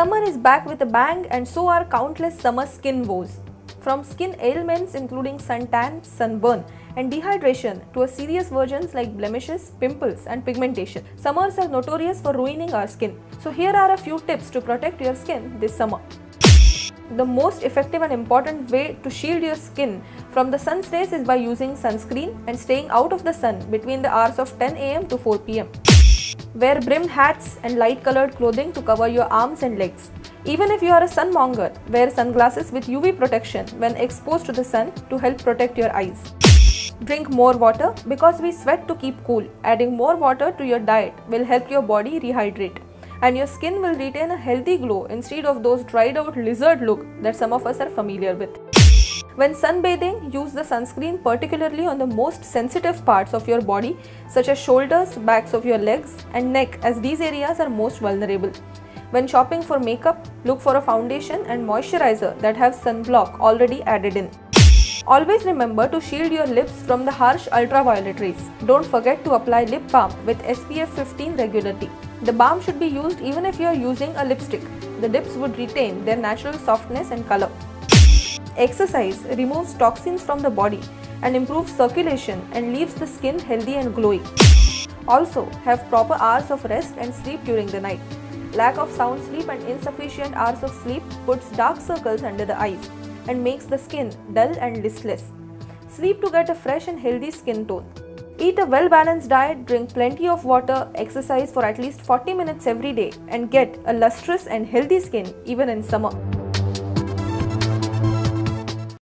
Summer is back with a bang and so are countless summer skin woes. From skin ailments including suntan, sunburn, and dehydration to a serious versions like blemishes, pimples, and pigmentation. Summers are notorious for ruining our skin. So here are a few tips to protect your skin this summer. The most effective and important way to shield your skin from the sun's rays is by using sunscreen and staying out of the sun between the hours of 10 am to 4 pm. Wear brimmed hats and light colored clothing to cover your arms and legs. Even if you are a sunmonger, wear sunglasses with UV protection when exposed to the sun to help protect your eyes. Drink more water because we sweat to keep cool. Adding more water to your diet will help your body rehydrate and your skin will retain a healthy glow instead of those dried out lizard look that some of us are familiar with. When sunbathing, use the sunscreen particularly on the most sensitive parts of your body such as shoulders, backs of your legs and neck as these areas are most vulnerable. When shopping for makeup, look for a foundation and moisturizer that have sunblock already added in. Always remember to shield your lips from the harsh ultraviolet rays. Don't forget to apply lip balm with SPF 15 regularly. The balm should be used even if you are using a lipstick. The lips would retain their natural softness and color. Exercise removes toxins from the body and improves circulation and leaves the skin healthy and glowing. Also, have proper hours of rest and sleep during the night. Lack of sound sleep and insufficient hours of sleep puts dark circles under the eyes and makes the skin dull and listless. Sleep to get a fresh and healthy skin tone. Eat a well balanced diet, drink plenty of water, exercise for at least 40 minutes every day, and get a lustrous and healthy skin even in summer.